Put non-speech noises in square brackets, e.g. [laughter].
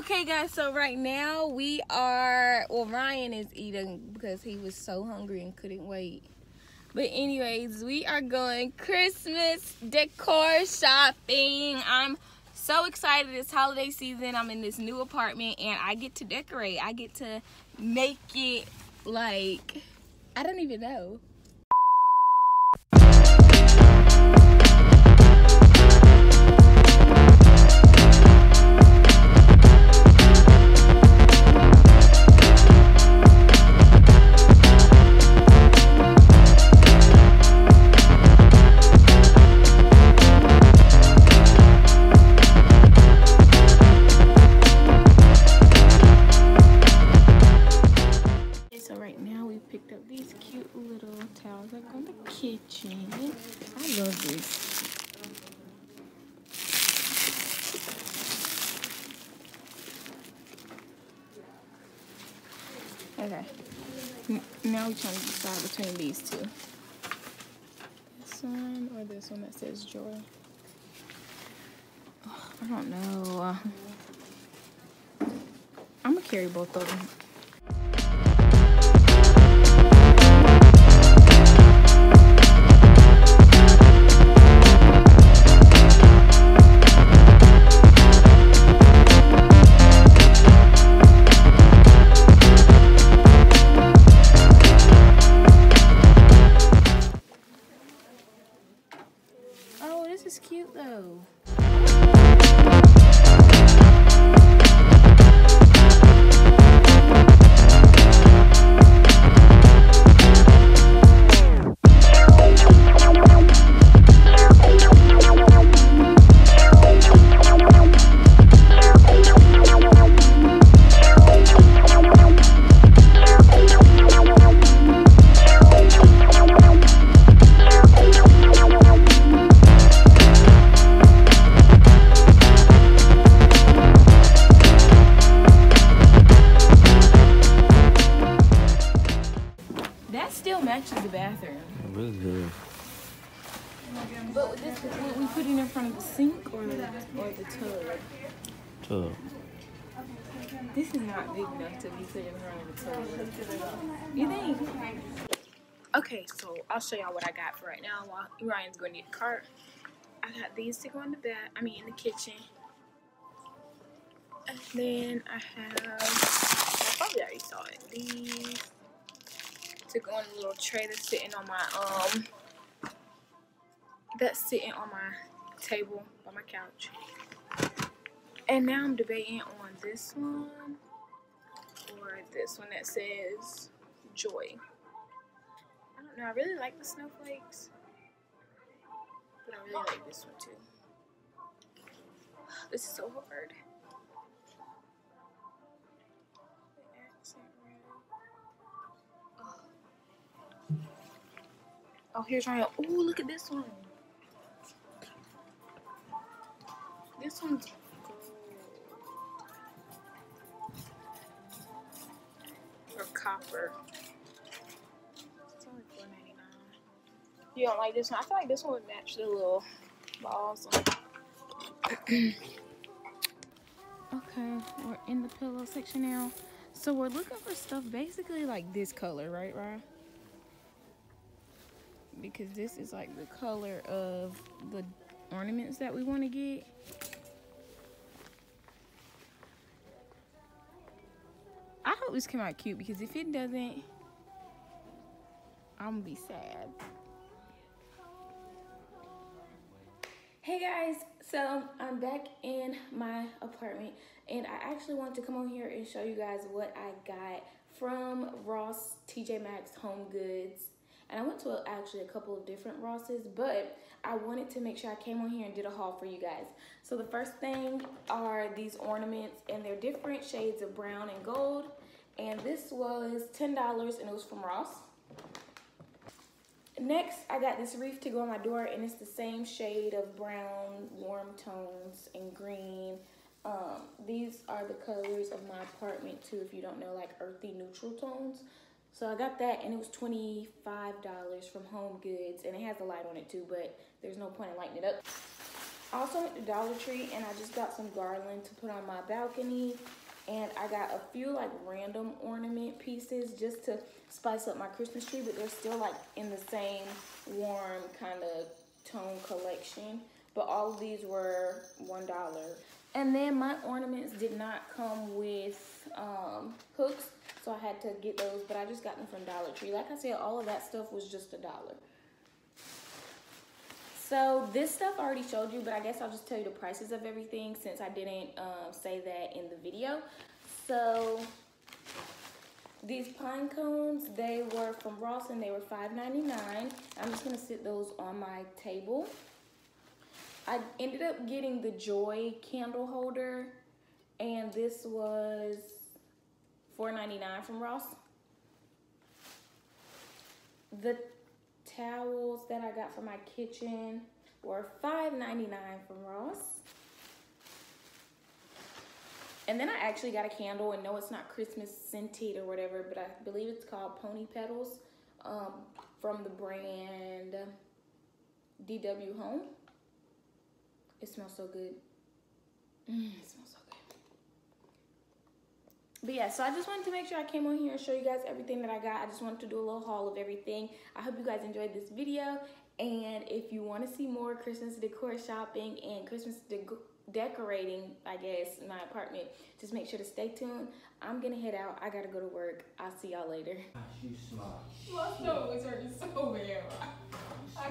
Okay, guys, so right now we are, well, Ryan is eating because he was so hungry and couldn't wait. But, anyways, we are going Christmas decor shopping. I'm so excited. It's holiday season. I'm in this new apartment and I get to decorate. I get to make it like, I don't even know. Love this. Okay. Now we're trying to decide between these two. This one or this one that says joy. Ugh, I don't know. I'm gonna carry both of them. But this, what we put in front of the sink or the, or the tub? Tub. This is not big enough to be put in front of the tub. You think? Okay, so I'll show y'all what I got for right now while Ryan's going to get the cart. I got these to go in the bath, I mean in the kitchen. And then I have, I probably already saw it, these to go in a little tray that's sitting on my, um, that's sitting on my table by my couch. And now I'm debating on this one or this one that says joy. I don't know. I really like the snowflakes, but I really like this one too. [sighs] This is so hard. Oh. Here's Ryan. Oh, look at this one. This one's gold. Or copper. It's only four ninety nine. You don't like this one? I feel like this one would match the little balls. [clears throat] okay, we're in the pillow section now. So we're looking for stuff basically like this color, right, Ryan? Because this is like the color of the ornaments that we want to get. Hope this came out cute because if it doesn't, I'm gonna be sad. Hey guys, so I'm back in my apartment and I actually wanted to come on here and show you guys what I got from Ross TJ Maxx Home Goods. And I went to a, actually a couple of different Rosses, but I wanted to make sure I came on here and did a haul for you guys. So the first thing are these ornaments and they're different shades of brown and gold. And this was $10 and it was from Ross. Next, I got this wreath to go on my door, and it's the same shade of brown, warm tones, and green. Um, these are the colors of my apartment too, if you don't know, like earthy neutral tones. So I got that, and it was $25 from Home Goods, and it has a light on it too, but there's no point in lighting it up. I also went to Dollar Tree and I just got some garland to put on my balcony. And I got a few like random ornament pieces just to spice up my Christmas tree, but they're still like in the same warm kind of tone collection. But all of these were $1. And then my ornaments did not come with um, hooks, so I had to get those, but I just got them from Dollar Tree. Like I said, all of that stuff was just a dollar. So this stuff I already showed you, but I guess I'll just tell you the prices of everything since I didn't um, say that in the video. So these pine cones, they were from Ross and they were $5.99. I'm just gonna sit those on my table. I ended up getting the Joy candle holder and this was $4.99 from Ross. The towels that I got for my kitchen were $5.99 from Ross. And then I actually got a candle, and no, it's not Christmas scented or whatever, but I believe it's called Pony Petals um, from the brand DW Home. It smells so good. Mm, it smells so good. But yeah, so I just wanted to make sure I came on here and show you guys everything that I got. I just wanted to do a little haul of everything. I hope you guys enjoyed this video. And if you want to see more Christmas decor shopping and Christmas de decorating, I guess, in my apartment, just make sure to stay tuned. I'm going to head out. I got to go to work. I'll see y'all later. You smart. My stomach was hurting so bad.